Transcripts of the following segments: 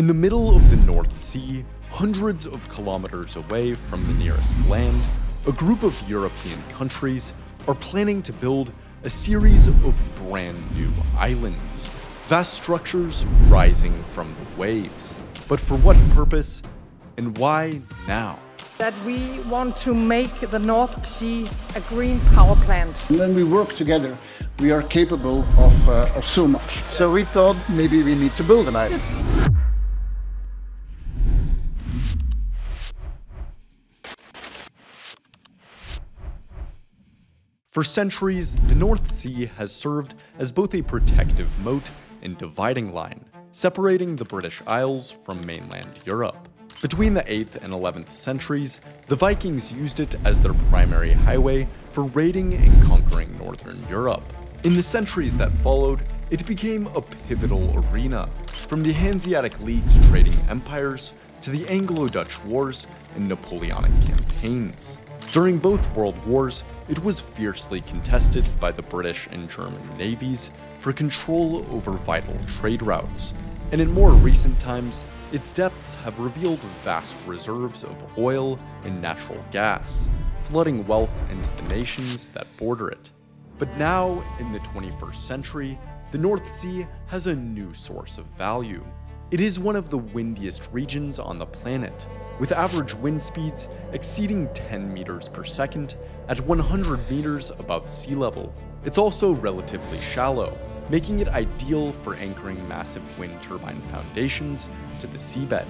In the middle of the North Sea, hundreds of kilometers away from the nearest land, a group of European countries are planning to build a series of brand new islands. Vast structures rising from the waves. But for what purpose and why now? That we want to make the North Sea a green power plant. When we work together, we are capable of, uh, of so much. So we thought maybe we need to build an island. For centuries, the North Sea has served as both a protective moat and dividing line, separating the British Isles from mainland Europe. Between the 8th and 11th centuries, the Vikings used it as their primary highway for raiding and conquering northern Europe. In the centuries that followed, it became a pivotal arena, from the Hanseatic League's trading empires to the Anglo-Dutch Wars and Napoleonic campaigns. During both world wars, it was fiercely contested by the British and German navies for control over vital trade routes, and in more recent times, its depths have revealed vast reserves of oil and natural gas, flooding wealth into the nations that border it. But now, in the 21st century, the North Sea has a new source of value. It is one of the windiest regions on the planet, with average wind speeds exceeding 10 meters per second at 100 meters above sea level. It's also relatively shallow, making it ideal for anchoring massive wind turbine foundations to the seabed.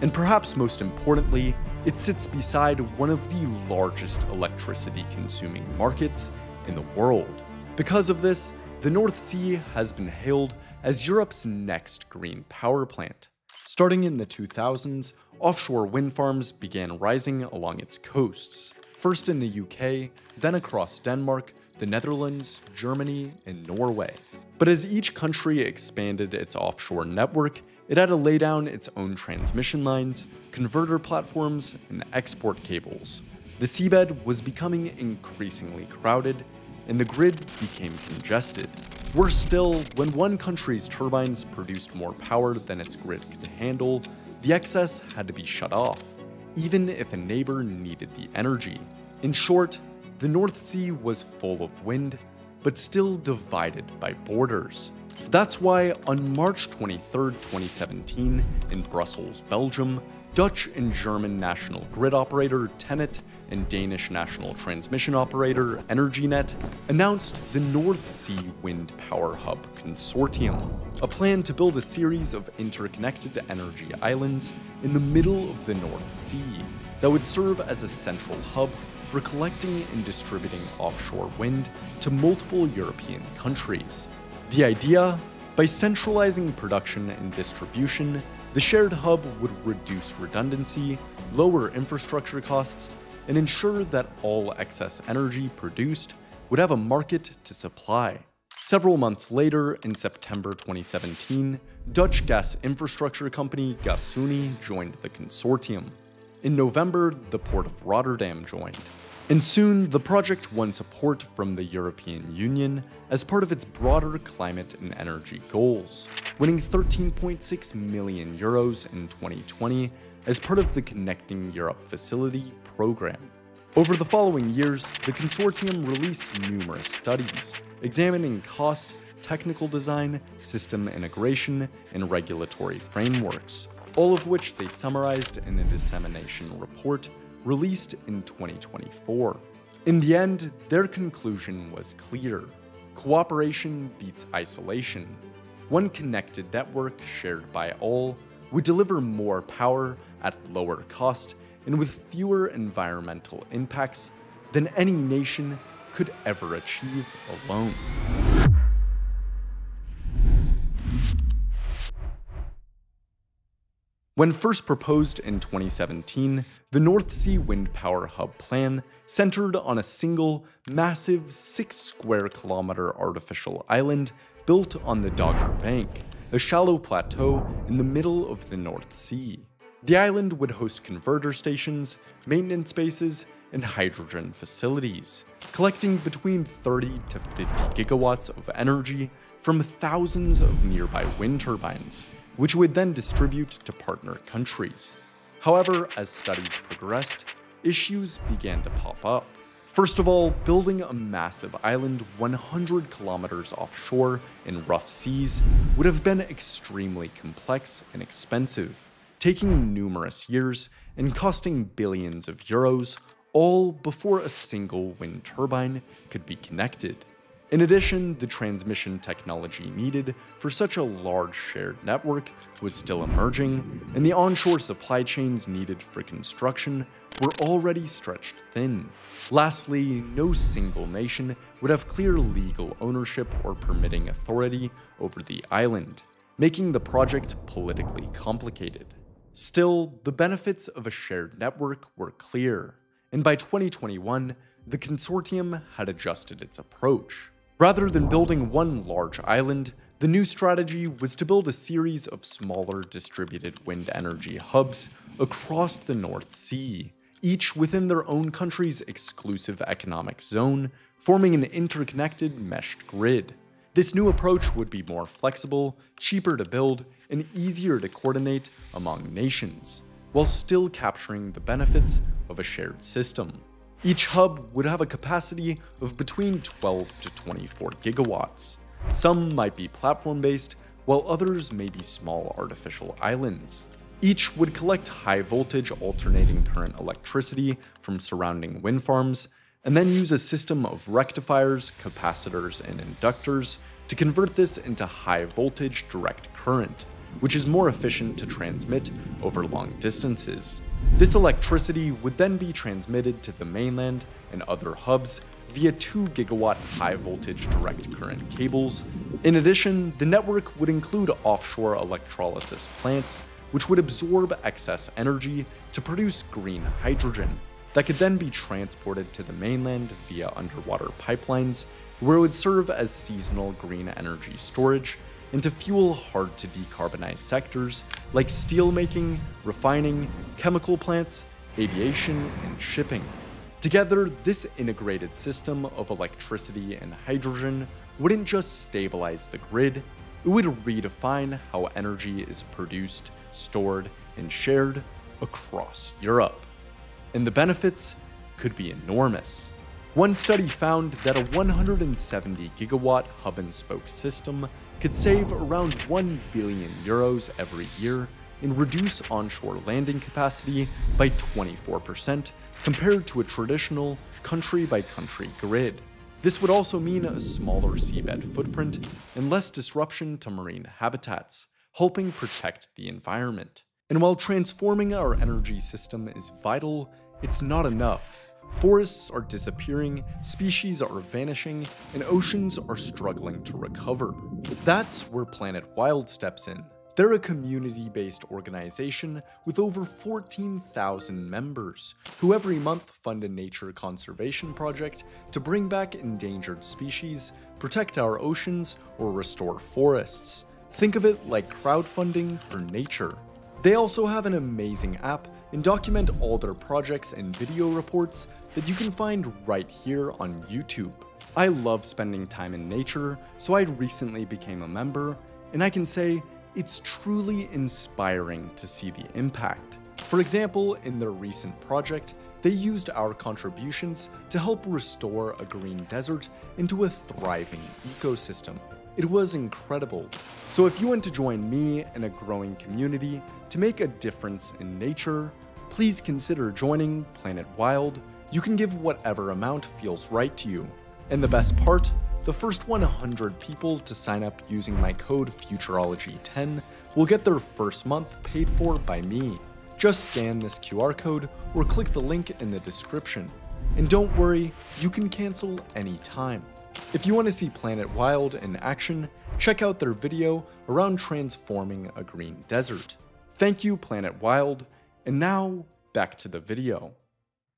And perhaps most importantly, it sits beside one of the largest electricity consuming markets in the world. Because of this, the North Sea has been hailed as Europe's next green power plant. Starting in the 2000s, offshore wind farms began rising along its coasts, first in the UK, then across Denmark, the Netherlands, Germany, and Norway. But as each country expanded its offshore network, it had to lay down its own transmission lines, converter platforms, and export cables. The seabed was becoming increasingly crowded, and the grid became congested. Worse still, when one country's turbines produced more power than its grid could handle, the excess had to be shut off, even if a neighbor needed the energy. In short, the North Sea was full of wind, but still divided by borders. That's why on March 23, 2017, in Brussels, Belgium, Dutch and German national grid operator TenneT and Danish national transmission operator Energinet announced the North Sea Wind Power Hub Consortium, a plan to build a series of interconnected energy islands in the middle of the North Sea that would serve as a central hub for collecting and distributing offshore wind to multiple European countries. The idea? By centralizing production and distribution, the shared hub would reduce redundancy, lower infrastructure costs, and ensure that all excess energy produced would have a market to supply. Several months later, in September 2017, Dutch gas infrastructure company Gasunie joined the consortium. In November, the port of Rotterdam joined. And soon, the project won support from the European Union as part of its broader climate and energy goals, winning 13.6 million euros in 2020 as part of the Connecting Europe Facility program. Over the following years, the consortium released numerous studies, examining cost, technical design, system integration, and regulatory frameworks, all of which they summarized in a dissemination report released in 2024. In the end, their conclusion was clear. Cooperation beats isolation. One connected network shared by all would deliver more power at lower cost and with fewer environmental impacts than any nation could ever achieve alone. When first proposed in 2017, the North Sea Wind Power Hub plan centered on a single, massive 6 square kilometer artificial island built on the Dogger Bank, a shallow plateau in the middle of the North Sea. The island would host converter stations, maintenance bases, and hydrogen facilities, collecting between 30 to 50 gigawatts of energy from thousands of nearby wind turbines, which would then distribute to partner countries. However, as studies progressed, issues began to pop up. First of all, building a massive island 100 kilometers offshore in rough seas would have been extremely complex and expensive, taking numerous years and costing billions of euros, all before a single wind turbine could be connected. In addition, the transmission technology needed for such a large shared network was still emerging, and the onshore supply chains needed for construction were already stretched thin. Lastly, no single nation would have clear legal ownership or permitting authority over the island, making the project politically complicated. Still, the benefits of a shared network were clear, and by 2021, the consortium had adjusted its approach. Rather than building one large island, the new strategy was to build a series of smaller distributed wind energy hubs across the North Sea, each within their own country's exclusive economic zone, forming an interconnected meshed grid. This new approach would be more flexible, cheaper to build, and easier to coordinate among nations, while still capturing the benefits of a shared system. Each hub would have a capacity of between 12 to 24 gigawatts. Some might be platform-based, while others may be small artificial islands. Each would collect high voltage alternating current electricity from surrounding wind farms, and then use a system of rectifiers, capacitors, and inductors to convert this into high voltage direct current, which is more efficient to transmit over long distances. This electricity would then be transmitted to the mainland and other hubs via 2 gigawatt high voltage direct current cables. In addition, the network would include offshore electrolysis plants, which would absorb excess energy to produce green hydrogen that could then be transported to the mainland via underwater pipelines, where it would serve as seasonal green energy storage and to fuel hard to decarbonize sectors like steelmaking, refining, chemical plants, aviation, and shipping. Together, this integrated system of electricity and hydrogen wouldn't just stabilize the grid, it would redefine how energy is produced, stored, and shared across Europe. And the benefits could be enormous. One study found that a 170 gigawatt hub and spoke system could save around 1 billion euros every year and reduce onshore landing capacity by 24% compared to a traditional country by country grid. This would also mean a smaller seabed footprint and less disruption to marine habitats, helping protect the environment. And while transforming our energy system is vital, it's not enough. Forests are disappearing, species are vanishing, and oceans are struggling to recover. That's where Planet Wild steps in. They're a community-based organization with over 14,000 members, who every month fund a nature conservation project to bring back endangered species, protect our oceans, or restore forests. Think of it like crowdfunding for nature. They also have an amazing app and document all their projects and video reports that you can find right here on YouTube. I love spending time in nature, so I recently became a member, and I can say it's truly inspiring to see the impact. For example, in their recent project, they used our contributions to help restore a green desert into a thriving ecosystem. It was incredible. So if you want to join me and a growing community to make a difference in nature, please consider joining Planet Wild. You can give whatever amount feels right to you. And the best part, the first 100 people to sign up using my code Futurology10 will get their first month paid for by me. Just scan this QR code or click the link in the description. And don't worry, you can cancel anytime. If you want to see Planet Wild in action, check out their video around transforming a green desert. Thank you, Planet Wild, and now, back to the video.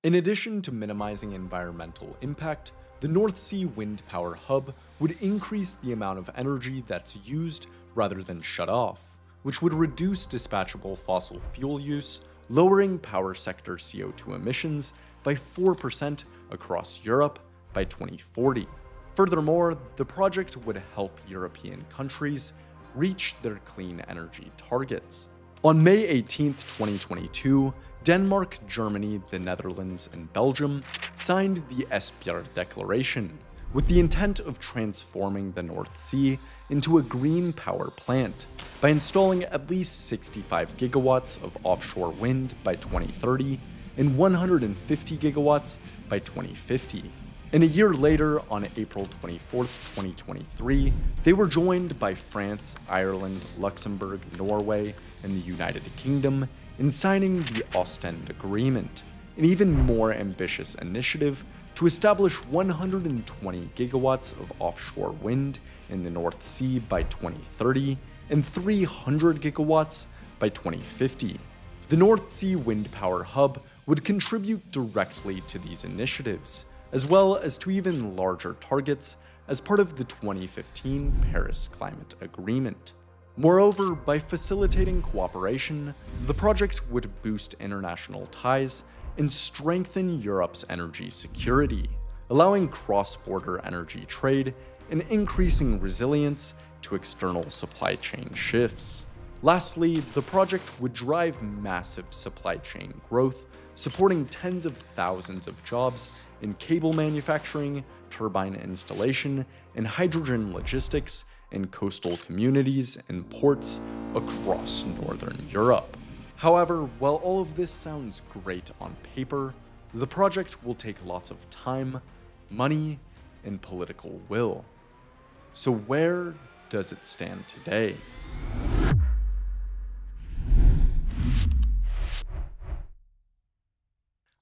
In addition to minimizing environmental impact, the North Sea Wind Power Hub would increase the amount of energy that's used rather than shut off, which would reduce dispatchable fossil fuel use, lowering power sector CO2 emissions by 4% across Europe by 2040. Furthermore, the project would help European countries reach their clean energy targets. On May 18, 2022, Denmark, Germany, the Netherlands, and Belgium signed the Esbjerg Declaration with the intent of transforming the North Sea into a green power plant by installing at least 65 gigawatts of offshore wind by 2030 and 150 gigawatts by 2050. And a year later, on April 24, 2023, they were joined by France, Ireland, Luxembourg, Norway, and the United Kingdom in signing the Ostend Agreement, an even more ambitious initiative to establish 120 gigawatts of offshore wind in the North Sea by 2030 and 300 gigawatts by 2050. The North Sea Wind Power Hub would contribute directly to these initiatives, as well as to even larger targets as part of the 2015 Paris Climate Agreement. Moreover, by facilitating cooperation, the project would boost international ties and strengthen Europe's energy security, allowing cross-border energy trade and increasing resilience to external supply chain shifts. Lastly, the project would drive massive supply chain growth supporting tens of thousands of jobs in cable manufacturing, turbine installation, and hydrogen logistics in coastal communities and ports across Northern Europe. However, while all of this sounds great on paper, the project will take lots of time, money, and political will. So where does it stand today?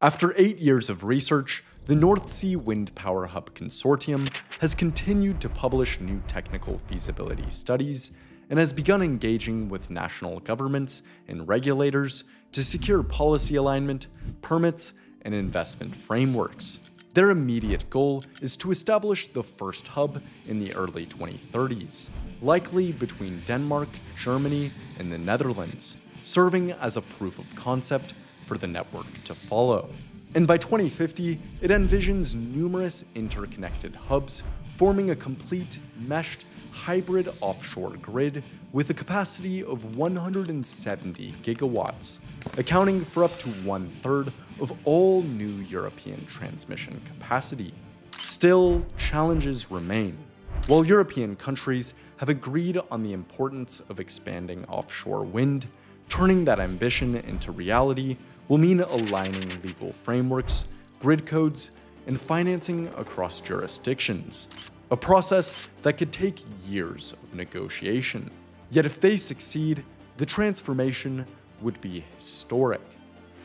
After eight years of research, the North Sea Wind Power Hub Consortium has continued to publish new technical feasibility studies and has begun engaging with national governments and regulators to secure policy alignment, permits, and investment frameworks. Their immediate goal is to establish the first hub in the early 2030s, likely between Denmark, Germany, and the Netherlands, serving as a proof of concept for the network to follow. And by 2050, it envisions numerous interconnected hubs forming a complete, meshed, hybrid offshore grid with a capacity of 170 gigawatts, accounting for up to one third of all new European transmission capacity. Still, challenges remain. While European countries have agreed on the importance of expanding offshore wind, turning that ambition into reality will mean aligning legal frameworks, grid codes, and financing across jurisdictions, a process that could take years of negotiation. Yet if they succeed, the transformation would be historic.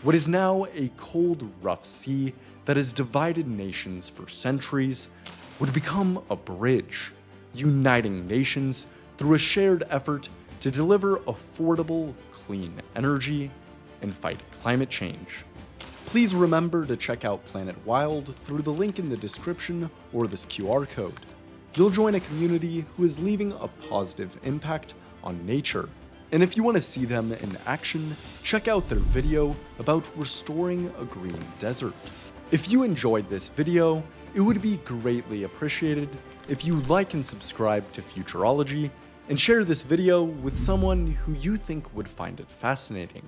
What is now a cold, rough sea that has divided nations for centuries would become a bridge, uniting nations through a shared effort to deliver affordable, clean energy and fight climate change. Please remember to check out Planet Wild through the link in the description or this QR code. You'll join a community who is leaving a positive impact on nature. And if you want to see them in action, check out their video about restoring a green desert. If you enjoyed this video, it would be greatly appreciated if you like and subscribe to Futurology and share this video with someone who you think would find it fascinating.